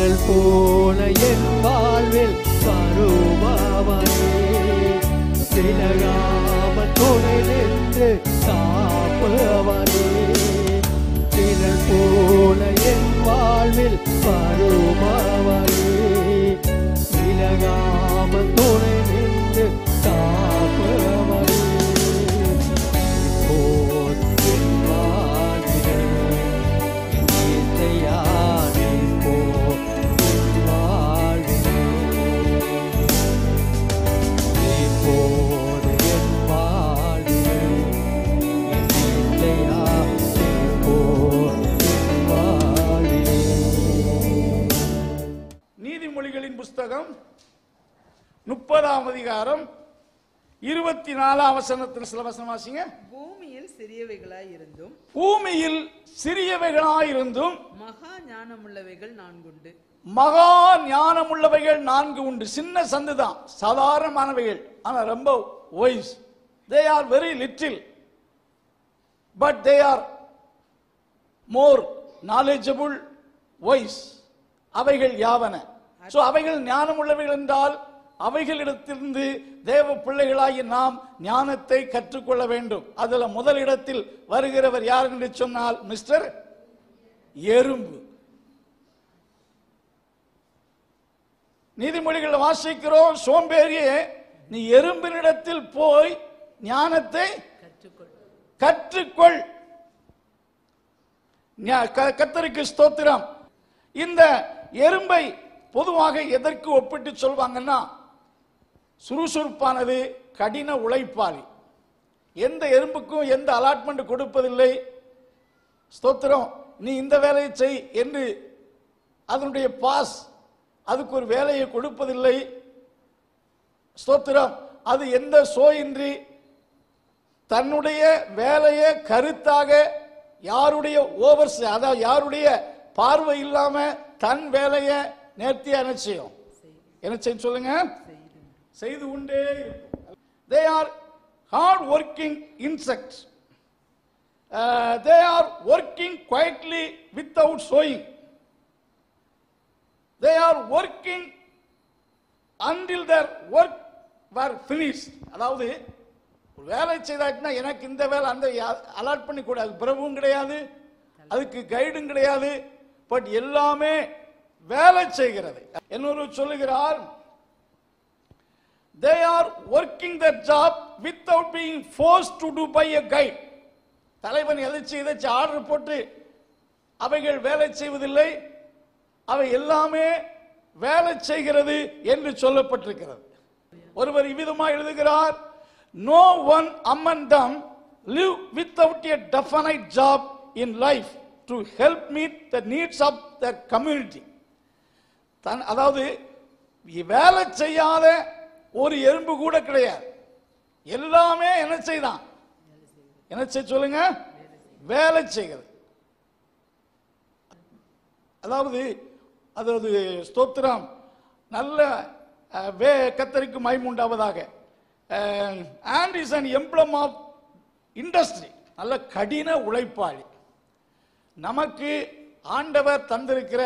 நிழல் போல என் வாழ்வில் வருபவரே. விலகாமல் துணை நின்று காப்பவரே நிழல் போல என் வாழ்வில் வருபவரே. விலகாமல் துணை இருபத்தி நாலாம் வசனத்தில் சில வசனம் வாசிங்க. பூமியில் சிறியவைகளாய் இருந்தும் பூமியில் சிறியவைகளாயிருந்தும் மகா ஞானமுள்ளவைகள் நான்குண்டு. மகா ஞானமுள்ளவைகள் நான்கு உண்டு. சின்ன சந்து தான் சாதாரணமானவைகள் ஆனா ரொம்ப wise they are very little but they are more knowledgeable wise அவைகள் யாவன? சோ அவைகள் ஞானமுள்ளவைகள் என்றால் அவைகளிடத்திலிருந்து தேவ பிள்ளைகளாகி நாம் ஞானத்தை கற்றுக்கொள்ள வேண்டும். அதுல முதலிடத்தில் வருகிறவர் யார் என்று சொன்னால் மிஸ்டர் எறும்பு. நீதிமொழிகள் வாசிக்கிறோம் சோம்பேறியே நீ எறும்பினிடத்தில் போய் ஞானத்தை கற்றுக்கொள். கத்தருக்கு க- ஸ்தோத்திரம். இந்த எறும்பை பொதுவாக எதற்கு ஒப்பிட்டு சொல்வாங்கன்னா சுறுசுறுப்பானது கடின உழைப்பாளி. எந்த எறும்புக்கும் எந்த அலாட்மெண்ட் கொடுப்பதில்லை. ஸ்தோத்திரம் நீ இந்த வேலையை செய் என்று அதனுடைய பாஸ் அதுக்கு ஒரு வேலையை கொடுப்பதில்லை. ஸ்தோத்திரம் அது எந்த சோயின்றி தன்னுடைய வேலையை கருத்தாக யாருடைய ஓவர்ஸ் அதாவது யாருடைய பார்வை இல்லாம தன் வேலையை நேர்த்தியா என்ன செய்யும்? என்ன செய்யும் சொல்லுங்க? செய்து கொண்டே they are hard working insects they are working quietly without showing they are working until their work were finished. அதாவது ஒரு வேலை செய்தாச்சுன்னா எனக்கு இந்த வேலை அந்த அலாட் பண்ணி கூடாது பிரபுவும் கிடையாது. அதுக்கு கைடும் கிடையாது. பட் எல்லாமே வேலை செய்கிறது. என்னொரு சொல்லுகிறார் they are working the job without being force to do by a guide தலைவன் எதைச்சு எதைச்சு ஆர்டர் போட்டு அவைகள் வேலை செய்வதில்லை. அவை எல்லாமே வேலை செய்கிறது என்று சொல்லப்பட்டிருக்கிறது. ஒருவர் இவ்விதமாக எழுதுகிறார் no one among them live without a definite job in life to help meet the needs of the community தன் அதாவது வேலை செய்யாத ஒரு எறும்பு கூட கிடையாது. எல்லாமே என்ன செய்தான்? என்ன செய்ய சொல்லுங்க? வேலை செய்கிறது. அதாவது அதாவது ஸ்தோத்திரம். நல்ல வே கத்தரிக்கு மைமுண்டாவதாக and is an emblem of industry நல்ல கடின உழைப்பாளி. நமக்கு ஆண்டவர் தந்திருக்கிற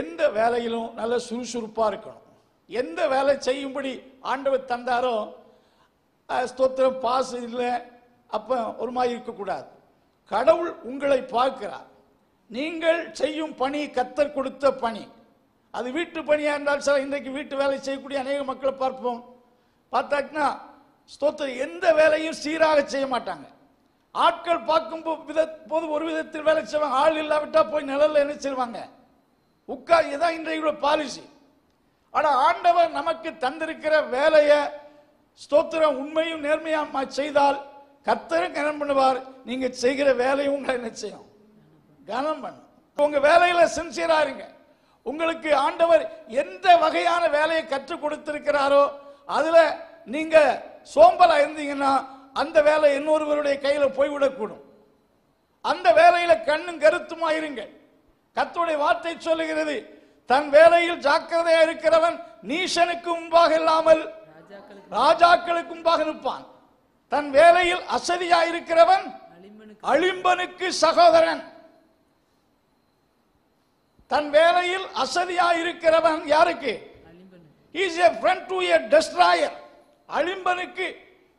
எந்த வேலையிலும் நல்ல சுறுசுறுப்பாக இருக்கணும். எந்த வேலை செய்யும்படி ஆண்டவர் தந்தாரோ ஸ்தோத்திரம் பாஸ் இல்லை அப்போ ஒரு மாதிரி இருக்கக்கூடாது. கடவுள் உங்களை பார்க்கிறார். நீங்கள் செய்யும் பணி கத்தர் கொடுத்த பணி. அது வீட்டு பணியாக இருந்தால் சார் இன்றைக்கு வீட்டு வேலை செய்யக்கூடிய அநேக மக்களை பார்ப்போம். பார்த்தாச்சுன்னா ஸ்தோத்திரம் எந்த வேலையும் சீராக செய்ய மாட்டாங்க. ஆட்கள் பார்க்கும் வித போது ஒரு விதத்தில் வேலை செய்வாங்க. ஆள் இல்லாவிட்டால் போய் நிழலில் என்ன செய்வாங்க? உட்கார் இதான் இன்றைய பாலிசி ஆனா ஆண்டவர் நமக்கு தந்திருக்கிற வேலையை ஸ்தோத்திரம் உண்மையும் நேர்மையா செய்தால் கத்தரும் கனம் பண்ணுவார். நீங்க செய்கிற வேலையும் உங்களை நிச்சயம். கனம் பண்ணும். உங்க வேலையில சின்சியரா இருங்க. உங்களுக்கு ஆண்டவர் எந்த வகையான வேலையை கற்றுக் கொடுத்திருக்கிறாரோ அதுல நீங்க சோம்பலா இருந்தீங்கன்னா அந்த வேலை இன்னொருவருடைய கையில போய்விடக்கூடும். அந்த வேலையில கண்ணும் கருத்துமா இருங்க கத்துடைய வார்த்தை சொல்லுகிறது தன் வேலையில் ஜாக்கிரதையா இருக்கிறவன் நீசனுக்கு முன்பாக இல்லாமல் ராஜாக்களுக்கு முன்பாக நிற்பான். தன் வேலையில் அசதியா இருக்கிறவன் அழிம்பனுக்கு சகோதரன். தன் வேலையில் அசதியா இருக்கிறவன் யாருக்கு? Is a friend to a destroyer அழிம்பனுக்கு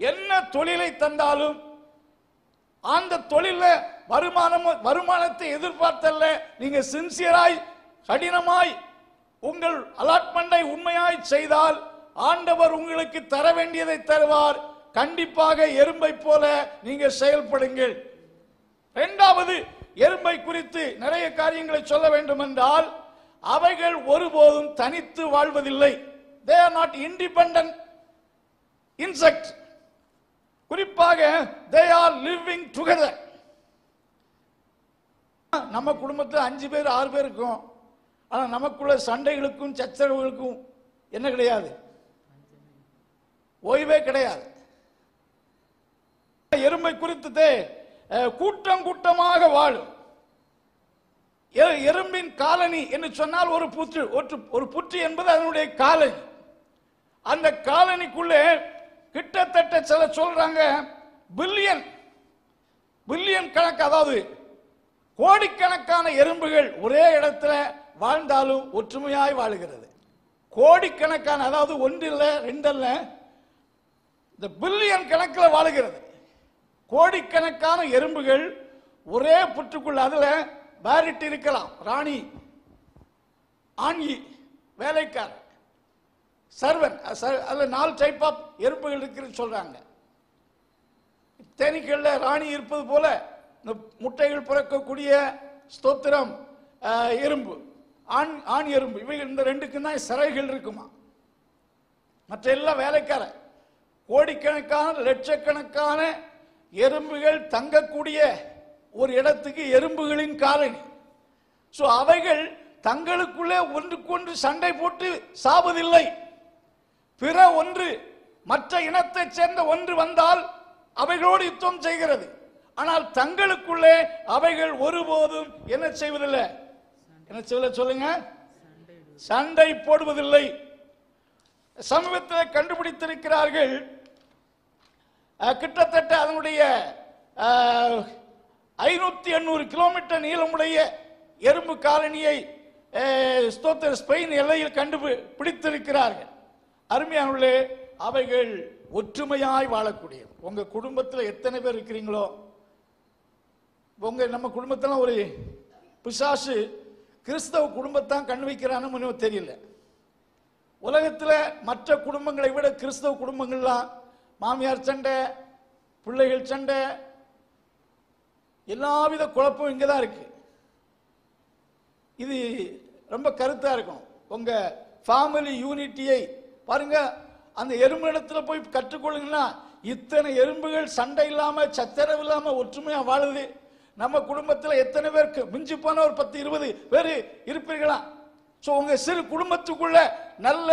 என்ன தொழிலை தந்தாலும் அந்த தொழில வருமானம் வருமானத்தை எதிர்பார்த்தல்ல. நீங்க சின்சியராய் கடினமாய் உங்கள் அலாட்மெண்டை உண்மையாய் செய்தால் ஆண்டவர் உங்களுக்கு தர வேண்டியதை தருவார். கண்டிப்பாக எறும்பை போல நீங்க செயல்படுங்கள். இரண்டாவது எறும்பை குறித்து நிறைய காரியங்களை சொல்ல வேண்டும் என்றால் அவைகள் ஒருபோதும் தனித்து வாழ்வதில்லை. They are not independent insect குறிப்பாக தே ஆர் லிவிங் டுகெதர் நம்ம குடும்பத்தில் அஞ்சு பேர் ஆறு பேர் இருக்கும். ஆனால் நமக்குள்ள சண்டைகளுக்கும் சச்சரவுகளுக்கும் என்ன கிடையாது? ஓய்வே கிடையாது. எறும்பை குறித்து கூட்டம் கூட்டமாக வாழும். எ- எறும்பின் காலனி என்று சொன்னால் ஒரு புற்று ஒரு புற்று என்பது அதனுடைய காலனி. அந்த காலனிக்குள்ளே கிட்டத்தட்ட சில சொல்றாங்க பில்லியன் பில்லியன் கணக்கு அதாவது கோடிக்கணக்கான எறும்புகள் ஒரே இடத்துல வாழ்ந்தாலும் ஒற்றுமையாய் வாழுகிறது. கோடிக்கணக்கான அதாவது ஒன்றில் ரெண்டல்ல இந்த பில்லியன் கணக்கில் வாழுகிறது. கோடிக்கணக்கான எறும்புகள் ஒரே புற்றுக்குள் அதில் பேரிட் இருக்கலாம். ராணி ஆண்கி வேலைக்காரர் சர்வன் அதில் நாலு டைப் ஆஃப் எறும்புகள் இருக்குன்னு சொல்கிறாங்க தேனீக்கள்ல ராணி இருப்பது போல இந்த முட்டைகள் பிறக்கக்கூடிய ஸ்தோத்திரம் எறும்பு. ஆண் ஆண் எறும்பு. இவைகள் இந்த ரெண்டுக்கும் தான் சிறைகள் இருக்குமா? மற்ற எல்லாம் வேலைக்கார கோடிக்கணக்கான லட்சக்கணக்கான எறும்புகள் தங்கக்கூடிய ஒரு இடத்துக்கு எறும்புகளின் காலனி. ஸோ அவைகள் தங்களுக்குள்ளே ஒன்றுக்கொன்று சண்டை போட்டு சாவதில்லை. பிற ஒன்று மற்ற இனத்தைச் சேர்ந்த ஒன்று வந்தால் அவைகளோடு யுத்தம் செய்கிறது. ஆனால் தங்களுக்குள்ளே அவைகள் ஒருபோதும் என்ன செய்வதில்லை? என்ன சொல்ல சொல்லுங்க? சண்டை போடுவதில்லை. சமீபத்தில் கண்டுபிடித்திருக்கிறார்கள். கிட்டத்தட்ட அதனுடைய ஐநூத்தி எண்ணூறு கிலோமீட்டர் நீளமுடைய எறும்பு காலனியை ஸ்தோத்தர் ஸ்பெயின் எல்லையில் கண்டு பிடித்திருக்கிறார்கள். அருமையானவர்களே அவைகள் ஒற்றுமையாய் வாழக்கூடியது. உங்க குடும்பத்தில் எத்தனை பேர் இருக்கிறீங்களோ? உங்க நம்ம குடும்பத்தில் ஒரு பிசாசு கிறிஸ்தவ குடும்பத்தான் கண் வைக்கிறான்னு தெரியல. உலகத்தில் மற்ற குடும்பங்களை விட கிறிஸ்தவ குடும்பங்கள்லாம் மாமியார் சண்டை பிள்ளைகள் சண்டை எல்லாவித குழப்பம் இங்கே தான் இருக்கு. இது ரொம்ப கருத்தாக இருக்கும். உங்கள் ஃபேமிலி யூனிட்டியை பாருங்க அந்த எறும்பு இடத்துல போய் கற்றுக்கொள்ளுங்கன்னா இத்தனை எறும்புகள் சண்டை இல்லாமல் சச்சரவு இல்லாமல் ஒற்றுமையாக வாழுது. நம்ம குடும்பத்தில் எத்தனை பேருக்கு மிஞ்சி போன ஒரு பத்து இருபது பேர் இருப்பீர்களா? ஸோ உங்கள் சிறு குடும்பத்துக்குள்ள நல்ல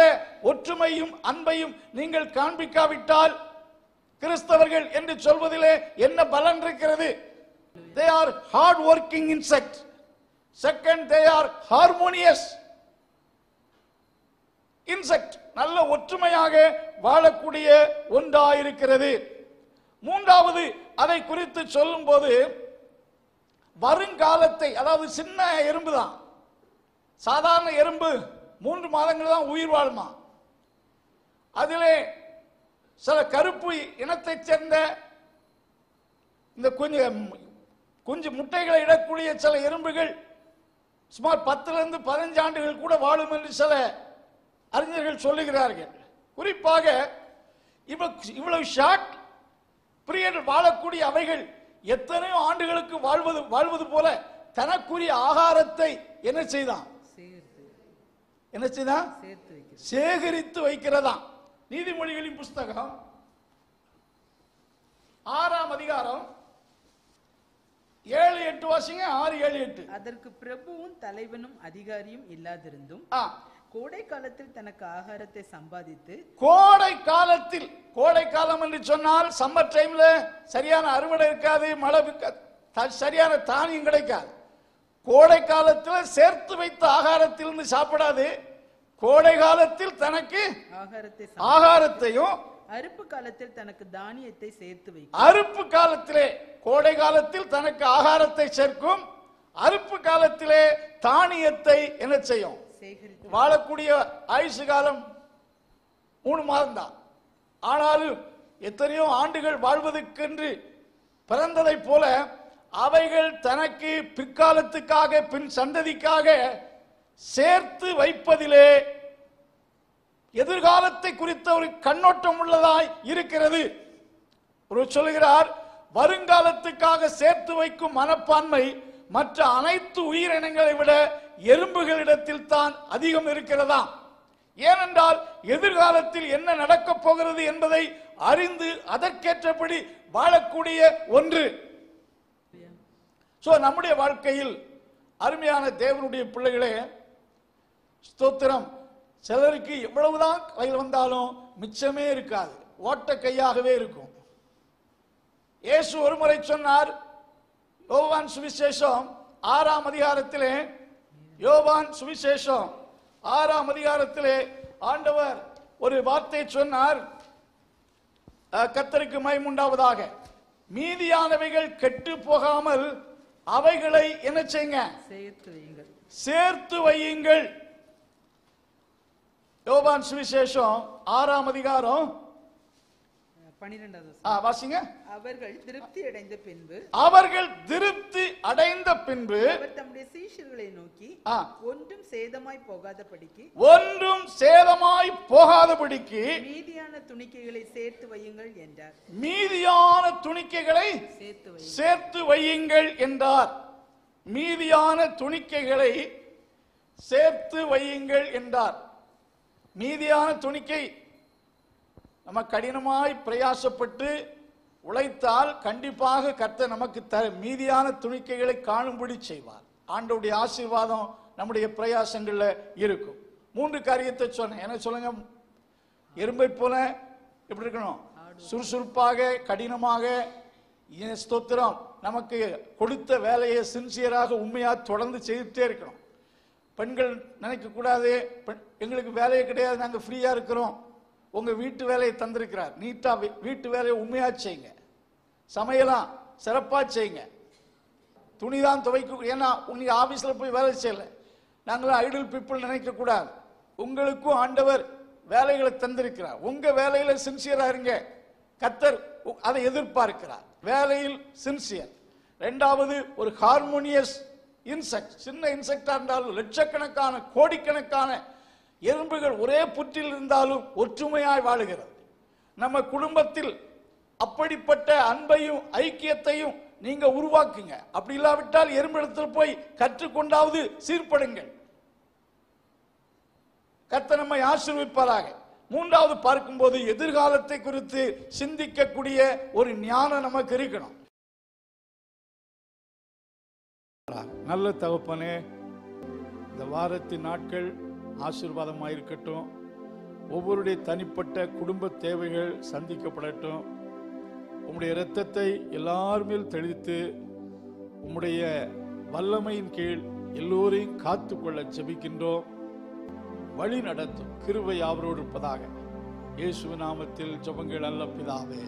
ஒற்றுமையும் அன்பையும் நீங்கள் காண்பிக்காவிட்டால் கிறிஸ்தவர்கள் என்று சொல்வதிலே என்ன பலன் இருக்கிறது? They are hard working insect second they are harmonious insect நல்ல ஒற்றுமையாக வாழக்கூடிய ஒன்றாயிருக்கிறது. மூன்றாவது அதை குறித்து சொல்லும்போது வருங்காலத்தை அதாவது சின்ன எறும்பு தான் சாதாரண எறும்பு மூன்று மாதங்கள் தான் உயிர் வாழுமா? அதிலே சில கருப்பு இனத்தைச் சேர்ந்த இந்த கொஞ்சம் குஞ்சு முட்டைகளை இடக்கூடிய சில எறும்புகள் சுமார் பத்திலிருந்து பதினஞ்சு ஆண்டுகள் கூட வாழும் என்று சில அறிஞர்கள் சொல்லுகிறார்கள். குறிப்பாக இவ்வளவு இவ்வளவு ஷார்ட் பீரியட் வாழக்கூடிய அவைகள் எத்தனையோ ஆண்டுகளுக்கு வாழ்வது வாழ்வது போல தனக்குரிய ஆகாரத்தை என்ன செய்தான்? என்ன செய்தான்? சேகரித்து வைக்கிறதா நீதிமொழிகளின் புஸ்தகம். ஆறாம் அதிகாரம். ஏழு எட்டு வாசிங்க ஆறு ஏழு எட்டு. அதற்கு பிரபுவும் தலைவனும் அதிகாரியும் இல்லாதிருந்தும் ஆ, கோடை காலத்தில் தனக்கு ஆகாரத்தை சம்பாதித்து கோடை காலத்தில் கோடை காலம் என்று சொன்னால் சம்மர் டைம்ல சரியான அறுவடை இருக்காது மழை சரியான தானியம் கிடைக்காது. கோடை காலத்தில் சேர்த்து வைத்த ஆகாரத்திலிருந்து சாப்பிடாது. கோடை காலத்தில் தனக்கு ஆகாரத்தை ஆகாரத்தையும் அறுப்பு காலத்தில் தனக்கு தானியத்தை சேர்த்து வைக்கும். அறுப்பு காலத்திலே கோடை காலத்தில் தனக்கு ஆகாரத்தை சேர்க்கும். அறுப்பு காலத்திலே தானியத்தை என்ன செய்யும்? வாழக்கூடிய ஆயுசு காலம் மூணு மாதம் தான் ஆனாலும் எத்தனையோ ஆண்டுகள் வாழ்வதற்கென்று பிறந்ததைப் போல அவைகள் தனக்கு பிற்காலத்துக்காக பின் சந்ததிக்காக சேர்த்து வைப்பதிலே எதிர்காலத்தை குறித்த ஒரு கண்ணோட்டம் உள்ளதாய் இருக்கிறது. ஒரு சொல்கிறார் வருங்காலத்துக்காக சேர்த்து வைக்கும் மனப்பான்மை மற்ற அனைத்து உயிரினங்களை விட எறும்புகளிடத்தில் தான் அதிகம் இருக்கிறதா? ஏனென்றால் எதிர்காலத்தில் என்ன நடக்கப் போகிறது என்பதை அறிந்து அதற்கேற்றபடி வாழக்கூடிய ஒன்று. சோ நம்முடைய வாழ்க்கையில் அருமையான தேவனுடைய பிள்ளைகளே ஸ்தோத்திரம். சிலருக்கு எவ்வளவுதான் கையில் வந்தாலும் மிச்சமே இருக்காது ஓட்ட கையாகவே இருக்கும். இயேசு ஒருமுறை சொன்னார் யோவான் சுவிசேஷம் ஆறாம் அதிகாரத்திலே யோவான் சுவிசேஷம் ஆறாம் அதிகாரத்திலே ஆண்டவர் ஒரு வார்த்தை சொன்னார். அஹ், கர்த்தருக்கு மயமுண்டாவதாக மீதியானவைகள் கெட்டு போகாமல் அவைகளை என்ன செய்யுங்க? சேர்த்து வையுங்கள். யோவான் சுவிசேஷம் ஆறாம் அதிகாரம் வாசிங்க. அவர்கள் திருப்தி அடைந்த பின்பு அவர்கள் திருப்தி அடைந்த பின்பு அவர் தம்முடைய சீஷர்களை நோக்கி ஒன்றும் சேதமாய் போகாதபடிக்கு ஒன்றும் சேதமாய் போகாதபடிக்கு மீதியான துணிக்கைகளை சேர்த்து வையுங்கள் என்றார். மீதியான துணிக்கைகளை சேர்த்து சேர்த்து வையுங்கள் என்றார். மீதியான துணிக்கைகளை சேர்த்து வையுங்கள் என்றார். மீதியான துணிக்கை நம்ம கடினமாய் பிரயாசப்பட்டு உழைத்தால் கண்டிப்பாக கர்த்த நமக்கு த மீதியான துணிக்கைகளை காணும்படி செய்வார். ஆண்டவுடைய ஆசீர்வாதம் நம்முடைய பிரயாசங்களில் இருக்கும். மூன்று காரியத்தை சொன்னேன். என்ன சொல்லுங்க? எறும்பை போல எப்படி இருக்கணும்? சுறுசுறுப்பாக கடினமாக ஸ்தோத்திரம். நமக்கு கொடுத்த வேலையை சின்சியராக உண்மையாக தொடர்ந்து செய்துட்டே இருக்கணும். பெண்கள் நினைக்க கூடாது பெண்- எங்களுக்கு வேலையே கிடையாது. நாங்கள் ஃப்ரீயாக இருக்கிறோம். உங்க வீட்டு வேலையை தந்திருக்கிறார். நீட்டா வீட்டு வேலையை உண்மையா செய்யுங்க. சமையலாம் சிறப்பா செய்யுங்க. துணி தான் துவைக்க ஏன்னா நீங்க ஆபீஸ்ல போய் வேலை செய்யல. நாங்களும் ஐடல் பீப்புள் நினைக்க கூடாது. உங்களுக்கும் ஆண்டவர் வேலைகளை தந்திருக்கிறார். உங்க வேலையில சின்சியரா இருங்க. கத்தர் உ- அதை எதிர்பார்க்கிறார். வேலையில் சின்சியர் ரெண்டாவது ஒரு ஹார்மோனியஸ் இன்செக்ட் சின்ன இன்செக்டா இருந்தாலும் லட்சக்கணக்கான கோடிக்கணக்கான எறும்புகள் ஒரே புற்றில் இருந்தாலும் ஒற்றுமையாய் வாழுகிறது. நம்ம குடும்பத்தில் அப்படிப்பட்ட அன்பையும் ஐக்கியத்தையும் நீங்க உருவாக்குங்க. அப்படி இல்லாவிட்டால் எறும்பிடத்தில் போய் கற்றுக்கொண்டாவது சீர்படுங்கள். கத்த நம்மை ஆசிர்விப்பதாக மூன்றாவது பார்க்கும்போது எதிர்காலத்தை குறித்து சிந்திக்கக்கூடிய ஒரு ஞானம் நமக்கு இருக்கணும். நல்ல தகப்பனே இந்த வாரத்தின் நாட்கள் ஆசீர்வாதமாக இருக்கட்டும் ஒவ்வொருடைய தனிப்பட்ட குடும்ப தேவைகள் சந்திக்கப்படட்டும். உம்முடைய இரத்தத்தை எல்லார் மேல் தெளித்து உம்முடைய வல்லமையின் கீழ் எல்லோரையும் காத்துக்கொள்ள ஜெபிக்கின்றோம். வழி நடத்தும் கிருவை அவரோடு இருப்பதாக. இயேசு நாமத்தில் ஜபங்கள் அல்ல பிதாவே.